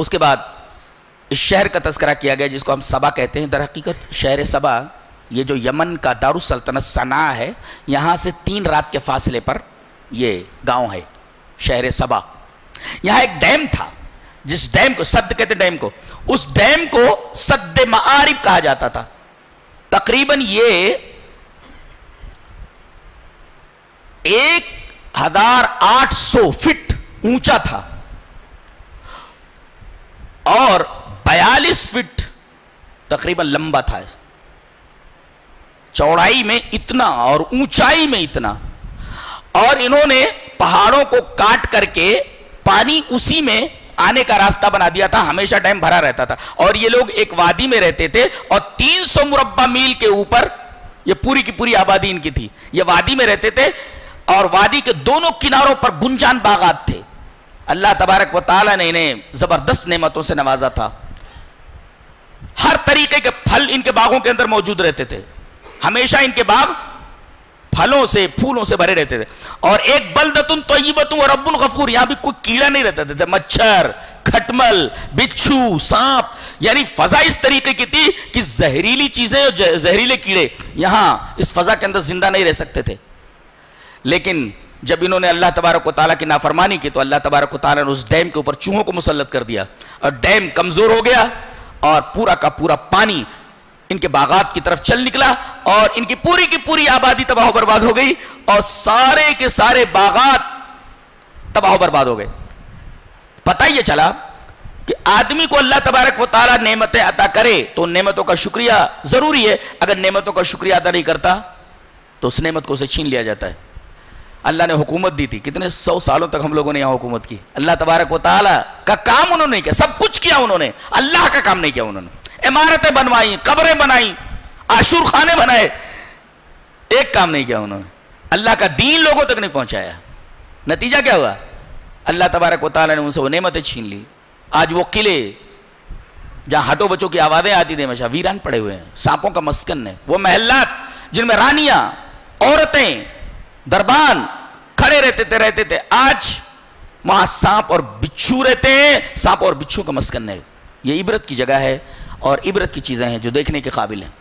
उसके बाद इस शहर का तस्करा किया गया, जिसको हम सबा कहते हैं। दर हकीकत शहर सबा, ये जो यमन का दारुसल्तनत सना है, यहाँ से तीन रात के फासले पर ये गाँव है, शहर सबा। यहाँ एक डैम था, जिस डैम को सद कहते डैम को, उस डैम को सद मारिब कहा जाता था। तकरीबन ये एक हज़ार आठ सौ फिट ऊँचा था। और बयालीस फीट तकरीबन लंबा था। चौड़ाई में इतना और ऊंचाई में इतना। और इन्होंने पहाड़ों को काट करके पानी उसी में आने का रास्ता बना दिया था, हमेशा डैम भरा रहता था। और ये लोग एक वादी में रहते थे और 300 मुरब्बा मील के ऊपर ये पूरी की पूरी आबादी इनकी थी। ये वादी में रहते थे और वादी के दोनों किनारों पर गुंजान बागात थे। अल्लाह तबारक व ताला ने इन्हें ज़बरदस्त नेमतों से नवाजा था। हर तरीके के फल इनके बागों के अंदर मौजूद रहते थे। हमेशा इनके बाग फलों से, फूलों से भरे रहते थे। और एक बलदतुन तयबतुन और अब्बुल गफूर, यहाँ भी कोई कीड़ा नहीं रहता था। जैसे मच्छर, खटमल, बिच्छू, सांप, यानी फजा इस तरीके की थी कि जहरीली चीज़ें जहरीले कीड़े यहाँ इस फजा के अंदर ज़िंदा नहीं रह सकते थे। लेकिन जब इन्होंने अल्लाह तबारक ताला की नाफरमानी की तो अल्लाह तबारक ताला ने उस डैम के ऊपर चूहों को मुसलत कर दिया। और डैम कमज़ोर हो गया और पूरा का पूरा पानी इनके बागात की तरफ़ चल निकला और इनकी पूरी की पूरी आबादी तबाह बर्बाद हो गई और सारे के सारे बागात तबाह बर्बाद हो गए। पता ही चला कि आदमी को अल्लाह तबारक व ताला नेमतें अदा करे तो नेमतों का शुक्रिया ज़रूरी है। अगर नेमतों का शुक्रिया अदा नहीं करता तो उस नेमत को उसे छीन लिया जाता है। अल्लाह ने हुकूमत दी थी। कितने सौ सालों तक हम लोगों ने यहाँ हुकूमत की। अल्लाह तबारक ताला का काम उन्होंने किया, सब कुछ किया उन्होंने। अल्लाह का काम नहीं किया उन्होंने। इमारतें बनवाई, कब्रें बनाई, आशूर खाने बनाए। एक काम नहीं किया उन्होंने। अल्लाह का दीन लोगों तक नहीं पहुँचाया। नतीजा क्या हुआ? अल्लाह तबारक ताला ने उनसे वो नेमतें छीन ली। आज वो किले, जहाँ हटो बच्चों की आवाज़ें आती थी हमेशा, वीरान पड़े हुए हैं। सांपों का मस्कन है। वो महल्लात, जिनमें रानियाँ, औरतें दरबान, खड़े रहते थे रहते थे। आज वहाँ सांप और बिच्छू रहते हैं। सांप और बिच्छू का मस्कन है ये इबरत की जगह है और इबरत की चीज़ें हैं जो देखने के काबिल हैं।